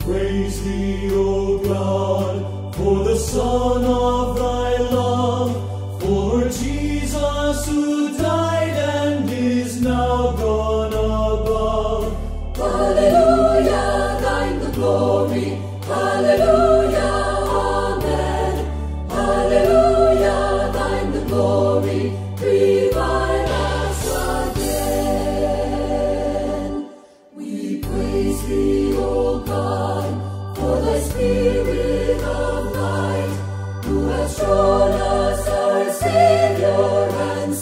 praise thee, O God, for the Son of thy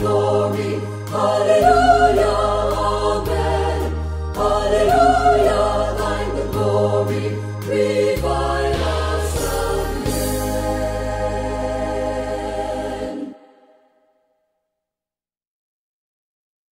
glory. Hallelujah, Amen. Hallelujah, thine the glory.